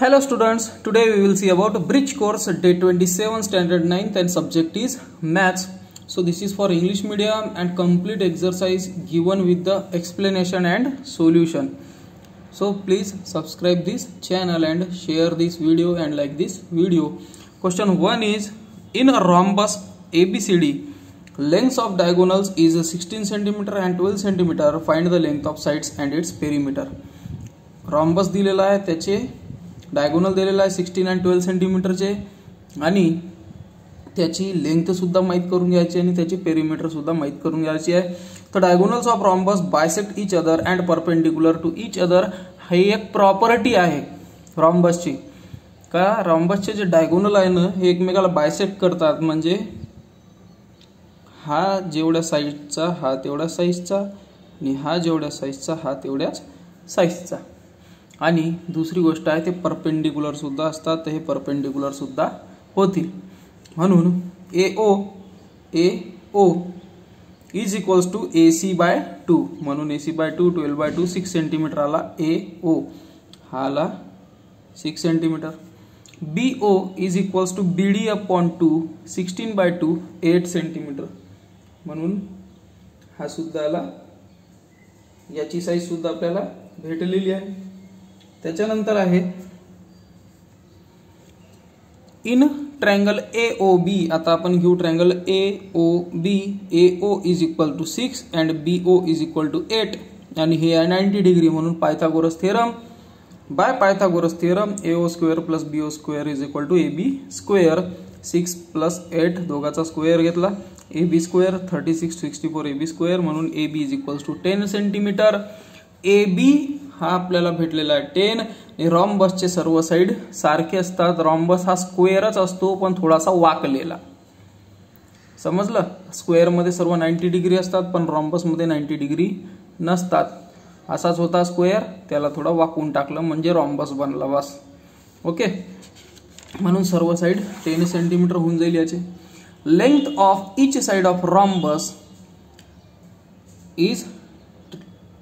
Hello students, today we will see about bridge course day 27 standard 9th and subject is maths. So this is for English medium and complete exercise given with the explanation and solution. So please subscribe this channel and share this video and like this video. Question 1 is in a rhombus ABCD lengths of diagonals is 16 centimeter and 12 centimeter find the length of sides and its perimeter. Rhombus दिलेला आहे त्याचे diagonal दिलेला आहे sixteen and twelve सेंटीमीटरचे आणि त्याची लेंथसुद्धा माहीत करून घ्यायची आणि त्याची पेरिमीटरसुद्धा माहीत करून घ्यायची आहे. तर diagonals of rhombus bisect each other and perpendicular to each other हे एक प्रॉपर्टी आहे रॉम्बसची का? रॉम्बसचे जे डायगोनल आहे ना हे एकमेकाला बायसेक्ट करतात. म्हणजे हा जेवढ्या साईजचा हा तेवढ्या साईजचा आणि हा जेवढ्या साईजचा हा तेवढ्याच साईजचा आणि दुसरी गोष्ट आहे ते परपेंडिक्युलर सुद्धा असतात तर हे परपेंडिक्युलर सुद्धा होतील. म्हणून A O A O is equals to A C by two म्हणून A C by two twelve by two six centimetre आला ए ओ हा आला six centimetre B O is equals to B D upon two sixteen by two eight centimetre म्हणून हा सुद्धा आला. याची size सुद्धा आपल्याला भेटलेली आहे. त्याच्यानंतर आहे इन ट्रँगल ए ओ बी आता आपण घेऊ triangle A O B A O is equal to six and B O is equal to eight आणि हे आहे नाईन्टी डिग्री म्हणून Pythagoras theorem by Pythagoras theorem A O square plus B O square is equal to A B square six plus eight दोघाचा square घेतला. A B square thirty six sixty four A B square म्हणून A B is equals to ten centimetre A B हा आपल्याला भेटलेला आहे. Ten आणि रॉम्बसचे सर्व side सारखे असतात. रॉम्बस हा स्क्वेअरच असतो पण थोडासा वाकलेला. समजलं? स्क्वेअरमध्ये सर्व नाईन्टी डिग्री असतात पण रॉम्बसमध्ये नाईन्टी डिग्री नसतात. असाच होता स्क्वेअर त्याला थोडा वाकवून टाकलं म्हणजे रॉम्बस बनला बस. ओके म्हणून सर्व साईड टेन सेंटीमीटर होऊन जाईल याचे. Length of each side of rhombus is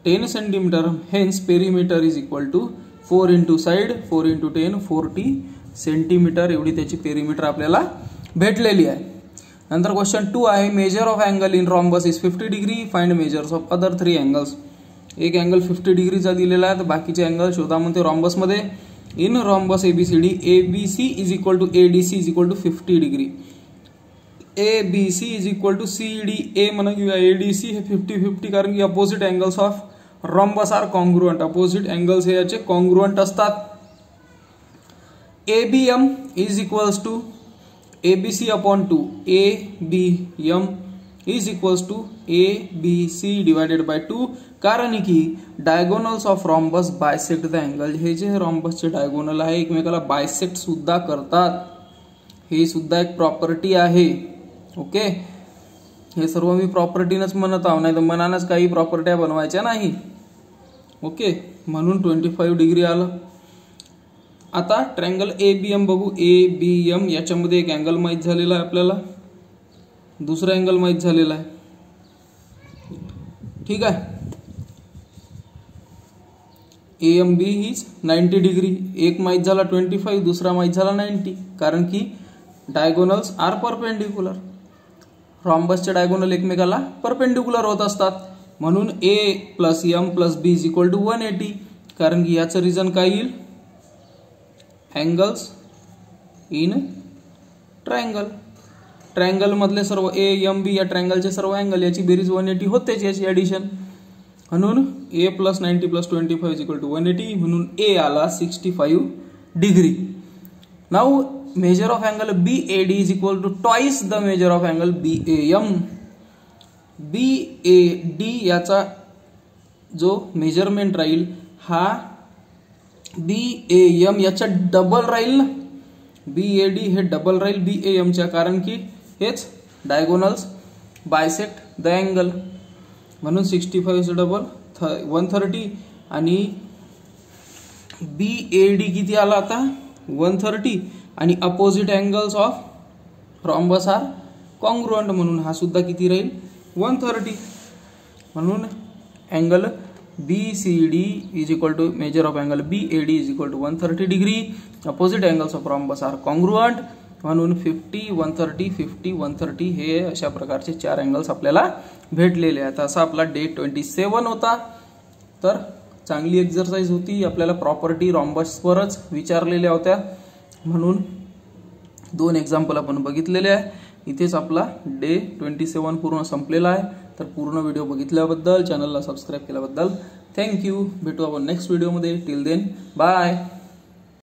ten centimetre hence perimeter is equal to four into side four into ten forty centimetre एवढी त्याची पेरीमीटर आपल्याला भेटलेली आहे. नंतर क्वेश्चन टू आहे measure of angle in rhombus is fifty degree find measures of other three angles एक angle fifty डिग्रीचा दिलेला आहे तर बाकीचे अँगल शोधा म्हणते रॉम्बसमध्ये in rhombus A B C D A B C is equal to A D C is equal to fifty degree A B C is equal to C D A म्हणा किंवा A D C हे fifty fifty कारण की opposite angles of rhombus are congruent opposite angles हे याचे congruent असतात. A B M is equals to A B C upon two A B M is equals to A B C divided by two कारण की diagonals of rhombus bisect the angle हे जे रॉम्बसचे diagonal आहे एकमेकाला bisect सुद्धा करतात. हे सुद्धा एक प्रॉपर्टी आहे. ओके हे सर्व मी प्रॉपर्टीनच म्हणत आहो नाही तर मनानच काही प्रॉपर्ट्या बनवायच्या नाही. ओके म्हणून ट्वेंटी फाईव्ह डिग्री आलं. आता ट्रँगल ए बी एम बघू. ए बी एम याच्यामध्ये एक अँगल माहीत झालेला आहे आपल्याला. दुसरा अँगल माहीत झालेला आहे. ठीक आहे. ए एम बी हीच नाईन्टी डिग्री एक माहीत झाला ट्वेंटी फाईव्ह दुसरा माहीत झाला नाईन्टी कारण की डायगोनल्स आर परपेंडिक्युलर रॉम्बसचे डायगोनल एकमेकाला परपेंडिक्युलर होत असतात. म्हणून A plus M plus B is equal to one eighty कारण की याचं रिझन काय येईल? अँगल्स इन ट्रायंगल ट्रायंगलमधले सर्व ए एम बी या ट्रायंगलचे सर्व अँगल याची बेरीज वन एटी होतेच याची ॲडिशन म्हणून A plus ninety plus twenty five equal to one eighty म्हणून ए आला sixty five degree now measure of angle B A D is equal to twice the measure of angle B A M B A D याचा जो measurement राहील हा बी A M याच्या double राहील ना? बी A D हे double राहील बी ए एमच्या कारण की हेच डायगोनल्स बायसेक्ट द अँगल म्हणून सिक्स्टी फाईव्ह डबल थ वन थर्टी आणि बी ए डी किती आला आता? वन थर्टी आणि opposite angles of rhombus are congruent म्हणून हा सुद्धा किती राहील? वन थर्टी म्हणून angle B C D is equal to measure of angle B A D is equal to one thirty degree opposite angles of rhombus are congruent म्हणून fifty one thirty fifty one thirty हे अशा प्रकारचे चार angles आपल्याला भेटलेले आहेत. असा आपला डे ट्वेंटी सेवन होता. तर चांगली एक्झरसाईज होती. आपल्याला प्रॉपर्टी रॉम्बसवरच विचारलेल्या होत्या. म्हणून दोन एक्झाम्पल आपण बघितलेले आहे. इथेच आपला डे ट्वेंटी सेवन पूर्ण संपलेला आहे. तर पूर्ण व्हिडिओ बघितल्याबद्दल चॅनलला सबस्क्राईब केल्याबद्दल थँक्यू भेटू आपण नेक्स्ट व्हिडिओमध्ये टिल देन बाय